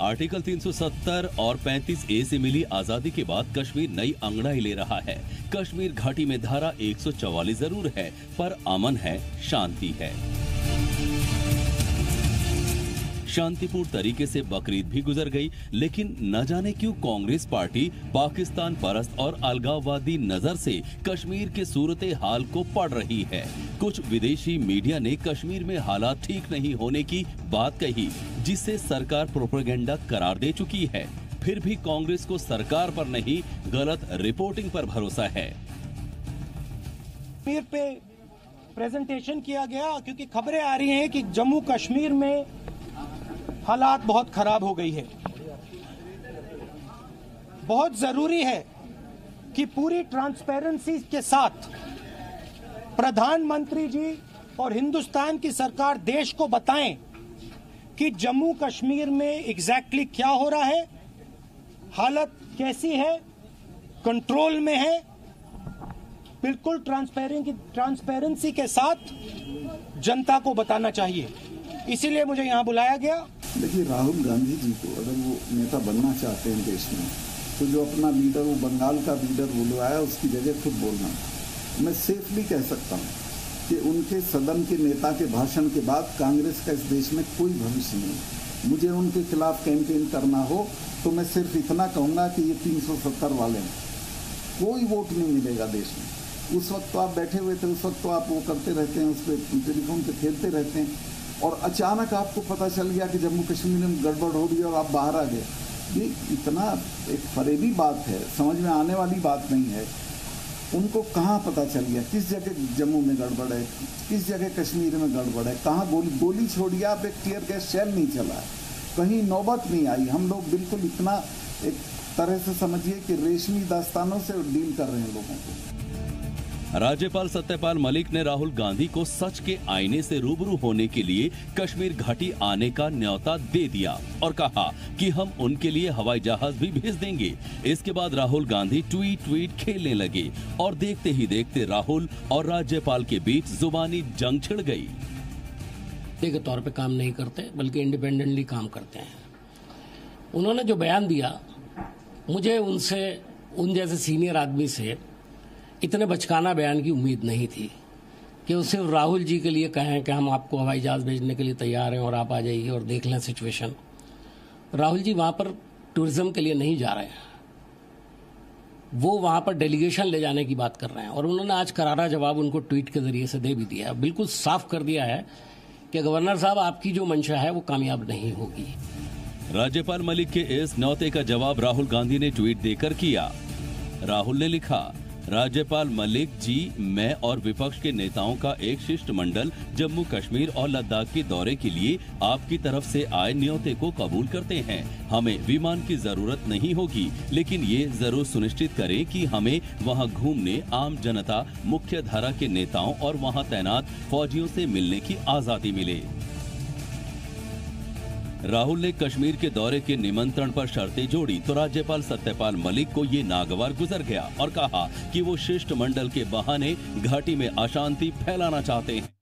Article 370 और 35 ए से मिली आज़ादी के बाद कश्मीर नई अंगड़ाई ले रहा है। कश्मीर घाटी में धारा 144 ज़रूर है, पर अमन है, शांति है। शांतिपूर्ण तरीके से बकरीद भी गुजर गई, लेकिन न जाने क्यों कांग्रेस पार्टी पाकिस्तान परस्त और अलगाववादी नज़र से कश्मीर के सूरत हाल को पढ़ रही है। कुछ विदेशी मीडिया ने कश्मीर में हालात ठीक नहीं होने की बात कही जिसे सरकार प्रोपेगेंडा करार दे चुकी है। फिर भी कांग्रेस को सरकार पर नहीं, गलत रिपोर्टिंग पर भरोसा है। पे प्रेजेंटेशन किया गया, क्योंकि खबरें आ रही हैं कि जम्मू कश्मीर में हालात बहुत खराब हो गई है। बहुत ज़रूरी है कि पूरी ट्रांसपेरेंसी के साथ प्रधानमंत्री जी और हिंदुस्तान की सरकार देश को बताएँ कि जम्मू कश्मीर में एग्जैक्टली exactly क्या हो रहा है, हालत कैसी है कंट्रोल में है। बिल्कुल ट्रांसपेरेंसी के साथ जनता को बताना चाहिए। इसीलिए मुझे यहाँ बुलाया गया। देखिए, राहुल गांधी जी को अगर वो नेता बनना चाहते हैं देश में तो जो अपना लीडर वो बंगाल का लीडर बुलवाया उसकी जगह खुद बोलना। मैं सेफली कह सकता हूँ कि उनके सदन के नेता के भाषण के बाद कांग्रेस का इस देश में कोई भविष्य नहीं। मुझे उनके खिलाफ कैंपेन करना हो तो मैं सिर्फ़ इतना कहूँगा कि ये 370 वाले हैं। कोई वोट नहीं मिलेगा देश में। उस वक्त तो आप बैठे हुए थे, उस वक्त तो आप वो करते रहते हैं, उस पर टेलीफोन पर खेलते रहते हैं। और अचानक आपको पता चल गया कि जम्मू कश्मीर में गड़बड़ हो है और आप बाहर आ गए। ये इतना एक फरेबी बात है, समझ में आने वाली बात नहीं है। उनको कहाँ पता चल गया? किस जगह जम्मू में गड़बड़ है? किस जगह कश्मीर में गड़बड़ है? कहाँ गोली गोली छोड़िए आप एक टीयर गैस शेल नहीं चला। कहीं नौबत नहीं आई। हम लोग बिल्कुल इतना एक तरह से समझिए कि रेशमी दास्तानों से डील कर रहे हैं लोगों को। राज्यपाल सत्यपाल मलिक ने राहुल गांधी को सच के आईने से रूबरू होने के लिए कश्मीर घाटी आने का न्योता दे दिया और कहा कि हम उनके लिए हवाई जहाज़ भी भेज देंगे। इसके बाद राहुल गांधी ट्वीट ट्वीट खेलने लगे और देखते ही देखते राहुल और राज्यपाल के बीच जुबानी जंग छिड़ गई। के तौर पे काम नहीं करते, बल्कि इंडिपेंडेंटली काम करते हैं। उन्होंने जो बयान दिया, मुझे उनसे, उन जैसे सीनियर आदमी से इतने बचकाना बयान की उम्मीद नहीं थी कि वो सिर्फ़ राहुल जी के लिए कहें कि हम आपको हवाई जहाज़ भेजने के लिए तैयार हैं और आप आ जाइए और देख लें सिचुएशन राहुल जी वहाँ पर टूरिज़्म के लिए नहीं जा रहे हैं। वो वहाँ पर डेलीगेशन ले जाने की बात कर रहे हैं और उन्होंने आज करारा जवाब उनको ट्वीट के ज़रिए से दे भी दिया बिल्कुल साफ़ कर दिया है कि गवर्नर साहब, आपकी जो मंशा है, वो कामयाब नहीं होगी। राज्यपाल मलिक के इस नौते का जवाब राहुल गांधी ने ट्वीट देकर किया। राहुल ने लिखा राज्यपाल मलिक जी, मैं और विपक्ष के नेताओं का एक शिष्टमंडल जम्मू कश्मीर और लद्दाख के दौरे के लिए आपकी तरफ़ से आए न्योते को कबूल करते हैं। हमें विमान की ज़रूरत नहीं होगी, लेकिन ये ज़रूर सुनिश्चित करें कि हमें वहाँ घूमने आम जनता मुख्य धारा के नेताओं और वहाँ तैनात फौजियों से मिलने की आज़ादी मिले। राहुल ने कश्मीर के दौरे के निमंत्रण पर शर्तें जोड़ी तो राज्यपाल सत्यपाल मलिक को ये नागवार गुजर गया और कहा कि वो शिष्टमंडल के बहाने घाटी में अशांति फैलाना चाहते हैं।